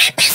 Ha, ha, ha.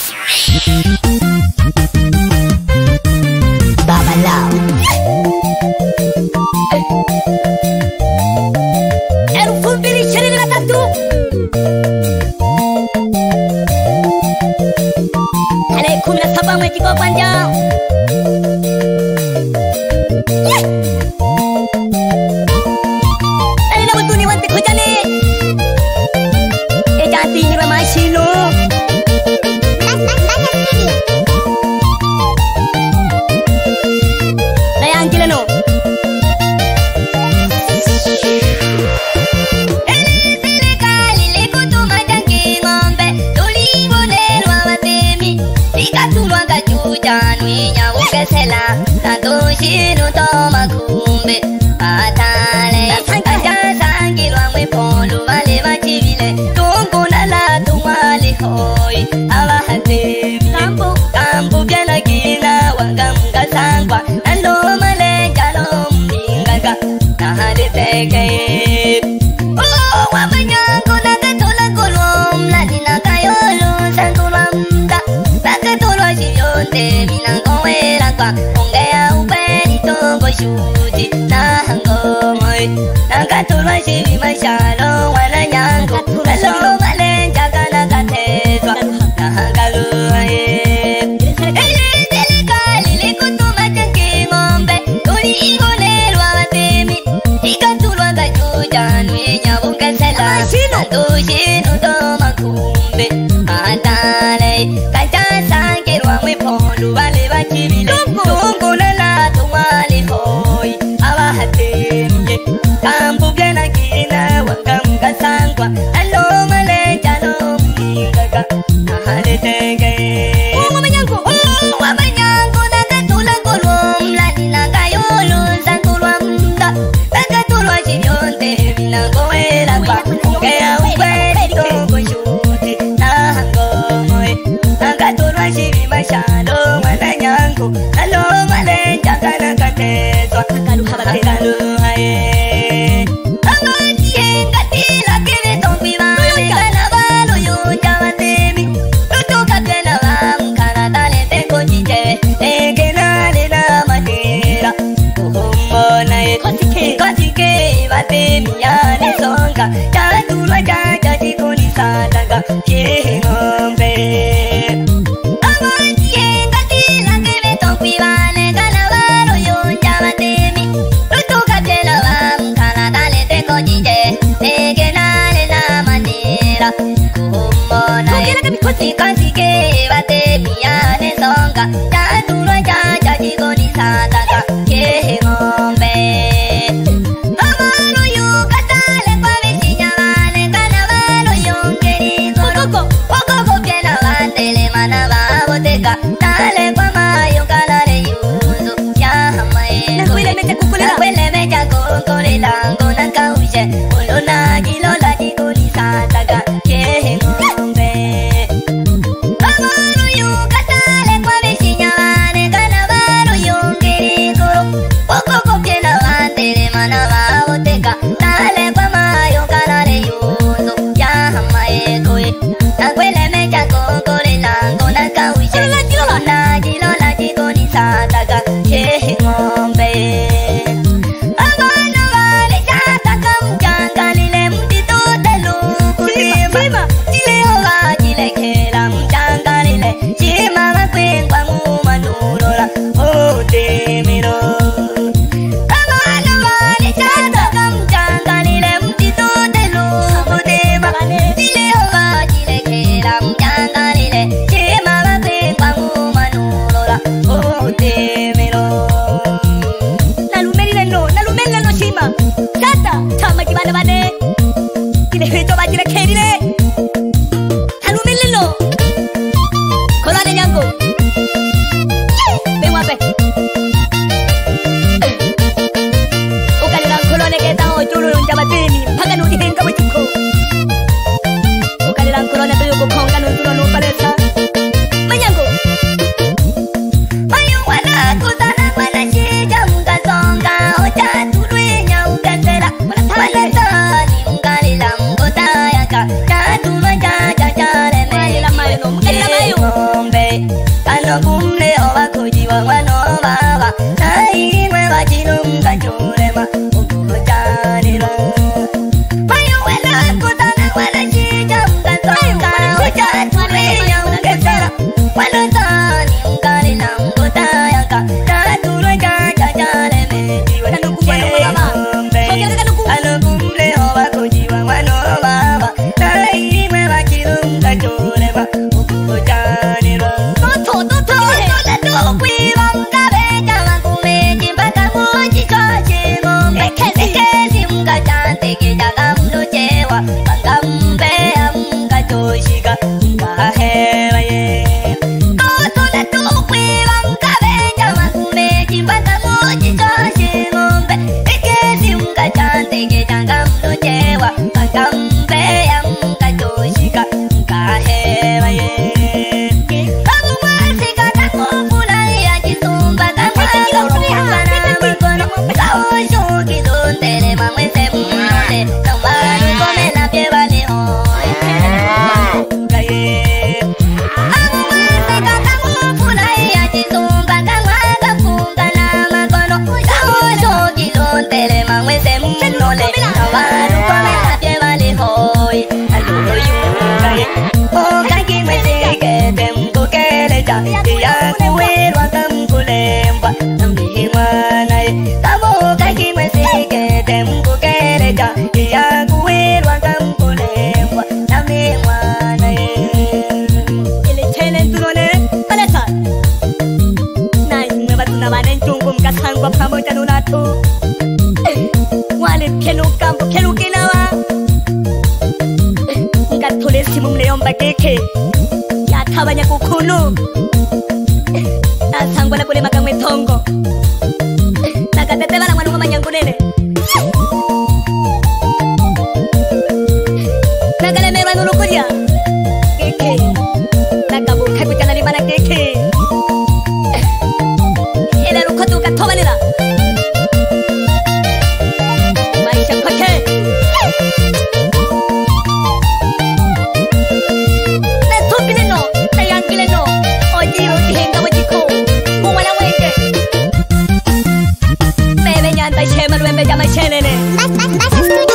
Kajujanwinya ukesela katushinu tomakumbe atale kajasangilwa mwipolu vale vacivile tungundala tumwalihoi avahatemi kambu vyanakina wangamngasangwa nandomalenjalomningaga nahalitekee nakatulwa shivi mashalo wana nyango alo malenja kana katezwa nahagaluaye serikali likutuma jangi ng'ombe tuliivonerwa vatemi ikatulwa kajujanwinya vukesela nandushinu tomakumbe atale kajasangirwa mwipolu vale vacivile sambuge na kina wakamga sangwa alo maleja lo mgaga ahale tenge Mama nyango, mama nyango na katula kolom la dilanga yolo zantulwa mda Nakatulwa chinyonte minango era pa Kea ubeto kushuti na hango moe. Nakatulwa chibi mashalo mana nyango Alo maleja kana katezwa Akalu habakelu con el. anokumne ovakujiwa mwana ovava nairimwe vachinunga churema 啊。Baba pra Ben ben ben ben ben ben ben ben ben ben ben ben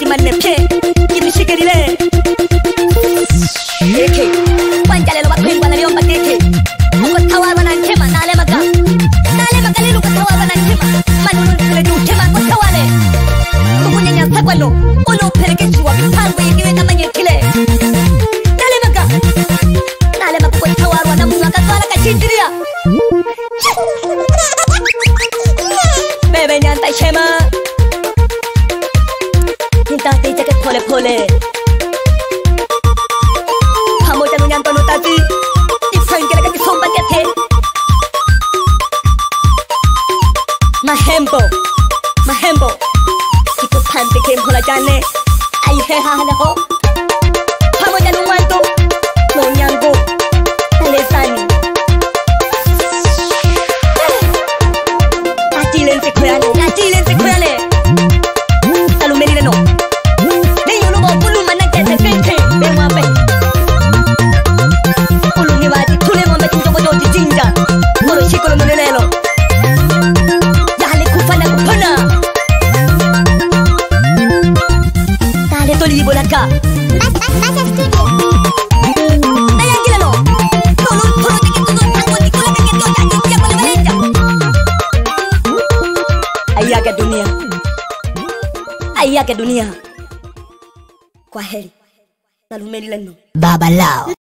nimanepye kinishikirile Ayaka Dunia, Ayaka Dunia, Kaweh, Baba Lau.